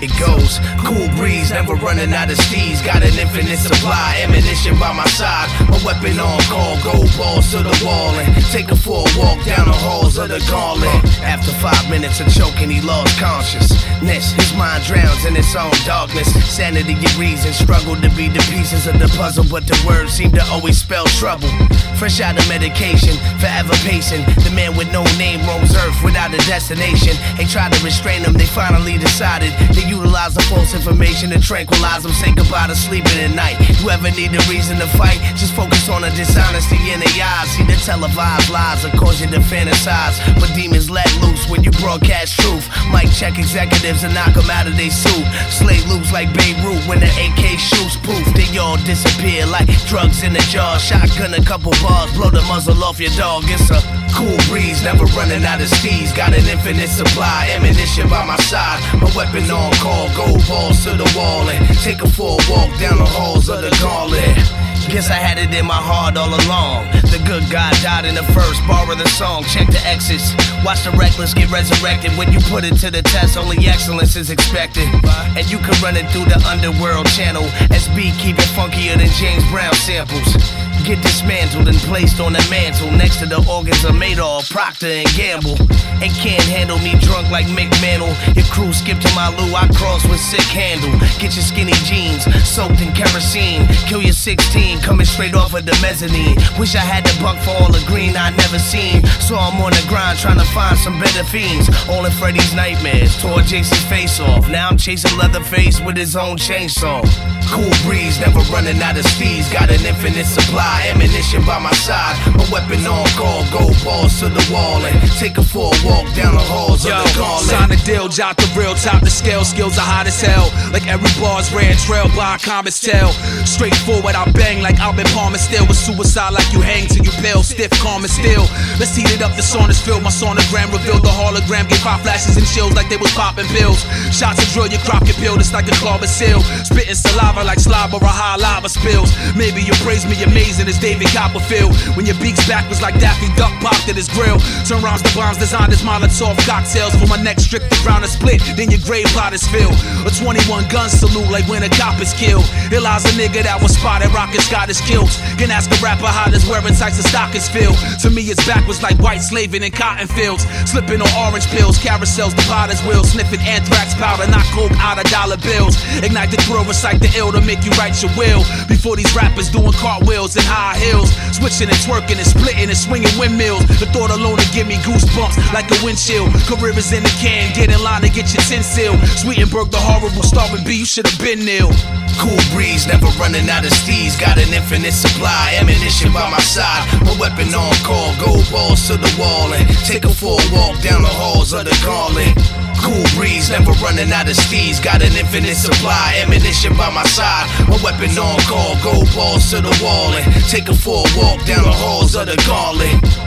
It goes, cool breeze, never running out of steeds. Got an infinite supply, ammunition by my side. A weapon on call, gold balls to the wall. And take a full walk down the halls of the gauntlet. After five minutes of choking, he lost consciousness. His mind drowns in its own darkness. Sanity and reason struggle to be the pieces of the puzzle, but the words seem to always spell trouble. Fresh out of medication, forever pacing. The man with no name roams earth without a destination. They tried to restrain him, they finally decided to utilize the false information to tranquilize them. Say goodbye to sleeping at night. You ever need a reason to fight? Just focus on the dishonesty in the eyes. See the televised lies that cause you to fantasize. But demons let loose when you broadcast truth. Mic check executives and knock them out of their suit. Slay loose like Beirut when the AK shoots poof. They all disappear like drugs in a jar. Shotgun a couple bars, blow the muzzle off your dog. It's a cool breeze, never running out of steeds. Got an infinite supply, ammunition by my side. My weapon on call, gold balls to the wall. And take a full walk down the halls of the gauntlet. Guess I had it in my heart all along. The God died in the first bar of the song. Check the exits. Watch the reckless get resurrected. When you put it to the test, only excellence is expected. And you can run it through the underworld channel. SB keep it funkier than James Brown samples. Get dismantled and placed on the mantle next to the organs of Madoff, Procter and Gamble. And can't handle me drunk like Mick Mantle. Your crew skip to my loo, I cross with sick handle. Get your skinny jeans soaked in kerosene. Kill your 16, coming straight off of the mezzanine. Wish I had the buck for all the green I never seen. So I'm on the grind trying to find some better fiends. All in Freddy's nightmares. Tore Jason's face off. Now I'm chasing Leatherface with his own chainsaw. Cool breeze, never running out of steeds. Got an infinite supply, ammunition by my side. My weapon on call, gold balls to the wall. And take a full walk down the halls Yo, of the gauntlet. sign a deal, jot the real, top the scale. Skills are hot as hell. Like every bar's ran trail by a comet's tail. Straightforward, I bang like I've been Palmer still. With suicide like you hang till you pale, stiff, calm and still. Let's heat it up, the sauna's filled. My sonogram revealed the hologram. Gave five flashes and chills like they was popping pills. Shots of drill, your crop get peeled, it's like a claw seal. Spitting saliva like slobber or high lava spills. Maybe you praise me amazing as David Copperfield. When your beak's backwards like Daffy Duck popped at his grill. Turn rounds to bombs designed as Molotov cocktails. For my next strict, the ground is split, then your grave plot is filled. A 21 gun salute like when a cop is killed. Here lies a nigga that was spotted rocking Scottish kilts. Can ask a rapper how this wearing tights and stockings To me, it's backwards like white slaving in cotton fields. Slipping on orange pills, carousels, the potter's wheel. Sniffing anthrax powder, knock coke out of dollar bills. Ignite the thrill, recite the ill to make you write your will. Before these rappers doing cartwheels in high heels. Switching and twerking and splitting and swinging windmills. The thought alone to give me goosebumps like a windshield. Career is in the can, get in line to get your tin seal. Sweetenberg, the horrible Starvin B, you should have been nil. Cool breeze, never running out of steeds. Got an infinite supply, ammunition by my side. Weapon on call, gold balls to the wall. And take a full walk down the halls of the gauntlet. Cool breeze, never running out of steeds. Got an infinite supply, ammunition by my side. My weapon on call, gold balls to the wall. And take a full walk down the halls of the gauntlet.